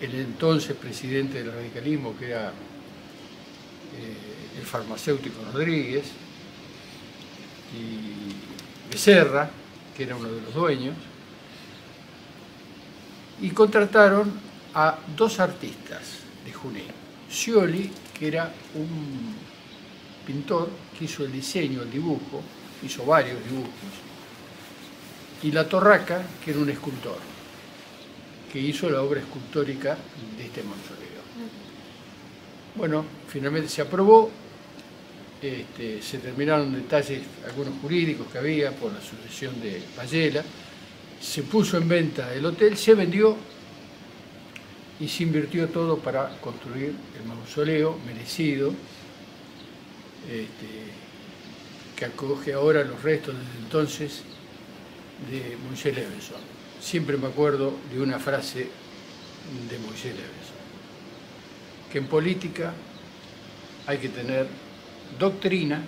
el entonces presidente del radicalismo, que era eh, el farmacéutico Rodríguez, y Becerra, que era uno de los dueños, y contrataron a dos artistas de Junín. Scioli, que era un pintor que hizo el diseño, el dibujo, hizo varios dibujos, y La Torraca, que era un escultor, que hizo la obra escultórica de este mausoleo. Bueno, finalmente se aprobó, este, se terminaron detalles, algunos jurídicos que había por la sucesión de Vallela, se puso en venta el hotel, se vendió y se invirtió todo para construir el mausoleo merecido, este, que acoge ahora los restos desde entonces de Moisés Levenson. Siempre me acuerdo de una frase de Moisés Levenson, que en política hay que tener doctrina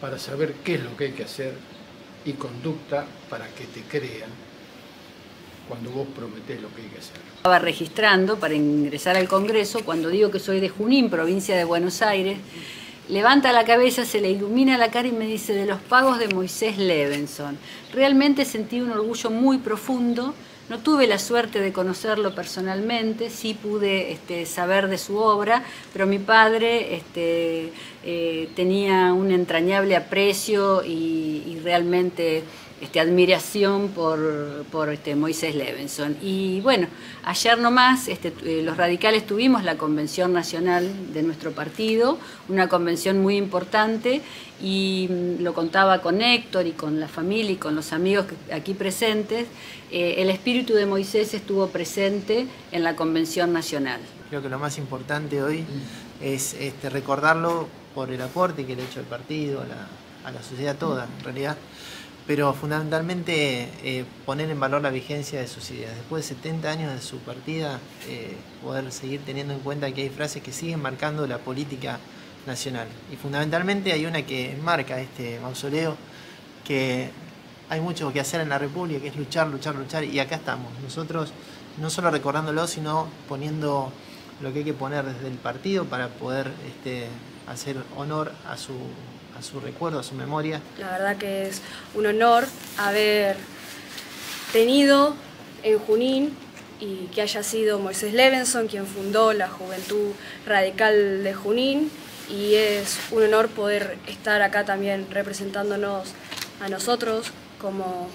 para saber qué es lo que hay que hacer y conducta para que te crean cuando vos prometés lo que hay que hacer. Estaba registrando para ingresar al Congreso cuando digo que soy de Junín, provincia de Buenos Aires. Levanta la cabeza, se le ilumina la cara y me dice de los pagos de Moisés Levenson. Realmente sentí un orgullo muy profundo. No tuve la suerte de conocerlo personalmente, sí pude este, saber de su obra, pero mi padre este, eh, tenía un entrañable aprecio y, y realmente este, admiración por, por este, Moisés Levenson. Y bueno, ayer nomás este, eh, los radicales tuvimos la convención nacional de nuestro partido, una convención muy importante y mm, lo contaba con Héctor y con la familia y con los amigos aquí presentes, eh, el espíritu de Moisés estuvo presente en la convención nacional. Creo que lo más importante hoy es este, recordarlo por el aporte que le ha hecho el partido, a la, a la sociedad toda, en realidad pero fundamentalmente eh, poner en valor la vigencia de sus ideas. Después de 70 años de su partida, eh, poder seguir teniendo en cuenta que hay frases que siguen marcando la política nacional. Y fundamentalmente hay una que marca este mausoleo, que hay mucho que hacer en la República, que es luchar, luchar, luchar, y acá estamos. Nosotros no solo recordándolo, sino poniendo lo que hay que poner desde el partido para poder este, hacer honor a su a su recuerdo, a su memoria. La verdad que es un honor haber tenido en Junín y que haya sido Moisés Levenson quien fundó la Juventud Radical de Junín y es un honor poder estar acá también representándonos a nosotros como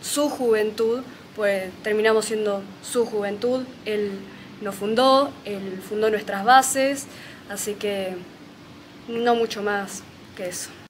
su juventud, pues terminamos siendo su juventud, él nos fundó, él fundó nuestras bases, así que no mucho más que eso.